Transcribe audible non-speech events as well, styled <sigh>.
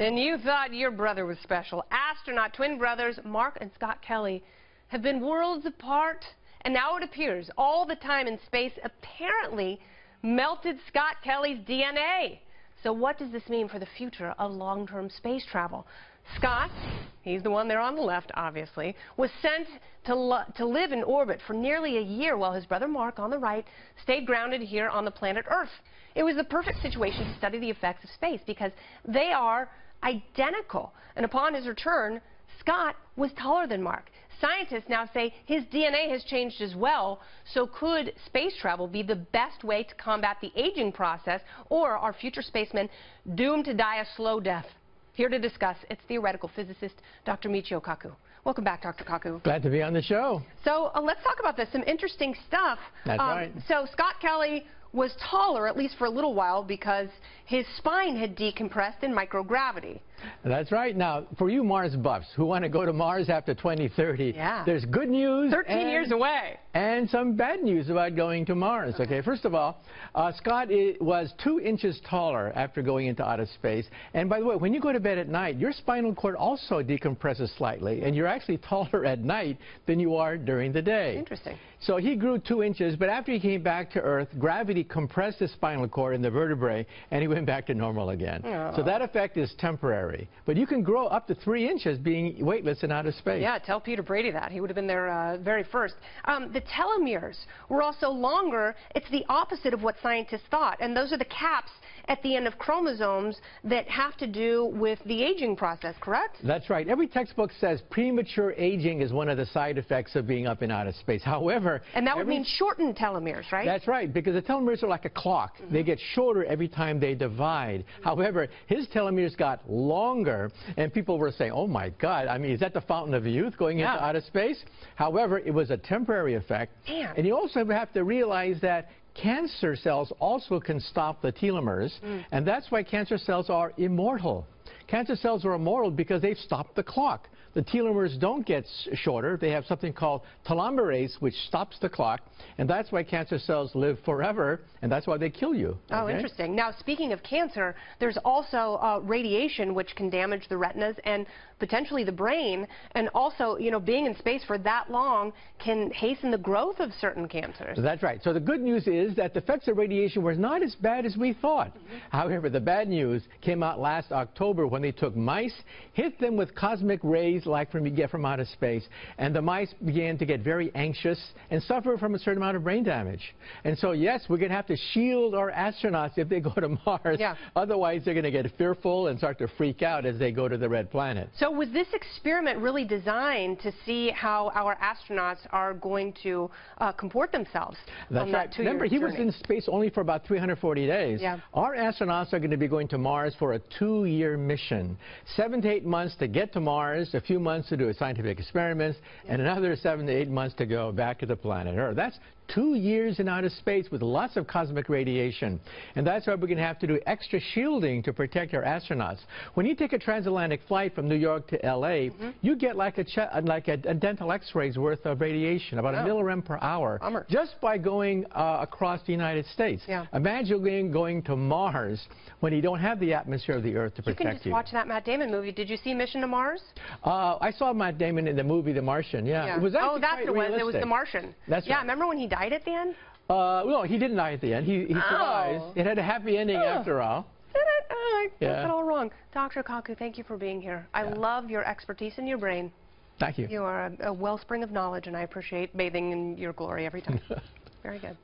And you thought your brother was special. Astronaut twin brothers Mark and Scott Kelly have been worlds apart, and now it appears all the time in space apparently melted Scott Kelly's DNA. So what does this mean for the future of long-term space travel? Scott, he's the one there on the left, obviously, was sent to, to live in orbit for nearly a year while his brother Mark, on the right, stayed grounded here on the planet Earth. It was the perfect situation to study the effects of space because they are identical. And upon his return, Scott was taller than Mark. Scientists now say his DNA has changed as well, so could space travel be the best way to combat the aging process, or are future spacemen doomed to die a slow death? Here to discuss, it's theoretical physicist Dr. Michio Kaku. Welcome back, Dr. Kaku. Glad to be on the show. So uh, let's talk about this. Some interesting stuff. That's um, right. So Scott Kelly was taller, at least for a little while, because his spine had decompressed in microgravity. That's right. Now, for you Mars buffs who want to go to Mars after 2030, yeah. there's good news. 13 and, years away. And some bad news about going to Mars. Okay, first of all, uh, Scott was two inches taller after going into outer space. And by the way, when you go to bed at night, your spinal cord also decompresses slightly, and you're actually <laughs> taller at night than you are during the day. Interesting. So he grew two inches, but after he came back to Earth, gravity compressed his spinal cord and the vertebrae, and he went back to normal again. Aww. So that effect is temporary. But you can grow up to three inches being weightless in outer space. Yeah, tell Peter Brady that. He would have been there uh, very first. Um, the telomeres were also longer. It's the opposite of what scientists thought. And those are the caps at the end of chromosomes that have to do with the aging process, correct? That's right. Every textbook says premature aging is one of the side effects of being up in outer space. However... And that would mean shortened telomeres, right? That's right, because the telomeres are like a clock. Mm -hmm. They get shorter every time they divide. However, his telomeres got longer, and people were saying, oh my God, I mean, is that the fountain of youth going yeah. into outer space? However, it was a temporary effect. Damn. And you also have to realize that cancer cells also can stop the telomeres, mm. and that's why cancer cells are immortal. Cancer cells are immortal because they've stopped the clock. The telomeres don't get shorter. They have something called telomerase, which stops the clock, and that's why cancer cells live forever, and that's why they kill you. Oh, okay? interesting. Now, speaking of cancer, there's also uh, radiation, which can damage the retinas and potentially the brain, and also, you know, being in space for that long can hasten the growth of certain cancers. That's right. So the good news is that the effects of radiation were not as bad as we thought. Mm -hmm. However, the bad news came out last October when they took mice, hit them with cosmic rays like from you get from outer space. And the mice began to get very anxious and suffer from a certain amount of brain damage. And so, yes, we're going to have to shield our astronauts if they go to Mars. Yeah. Otherwise, they're going to get fearful and start to freak out as they go to the red planet. So was this experiment really designed to see how our astronauts are going to uh, comport themselves That's on right. that Remember, he journey? was in space only for about 340 days. Yeah. Our astronauts are going to be going to Mars for a two-year mission. Seven to eight months to get to Mars, a few months to do scientific experiments, and another seven to eight months to go back to the planet Earth. That's two years in outer space with lots of cosmic radiation. And that's why we're going to have to do extra shielding to protect our astronauts. When you take a transatlantic flight from New York to L.A., mm -hmm. you get like a, like a, a dental x-ray's worth of radiation, about oh. a millirem per hour, just by going uh, across the United States. Yeah. Imagine going to Mars when you don't have the atmosphere of the Earth to protect you. You can just you. watch that Matt Damon movie. Did you see Mission to Mars? Uh, I saw Matt Damon in the movie The Martian, yeah. yeah. It was oh, that's the one. It was The Martian. That's yeah, right. remember when he died? at the end? Uh, well, he didn't die at the end. He, he survived. Oh. It had a happy ending oh. after all. Did it? Oh, I yeah. got it all wrong. Dr. Kaku, thank you for being here. I yeah. love your expertise and your brain. Thank you. You are a, a wellspring of knowledge, and I appreciate bathing in your glory every time. <laughs> Very good.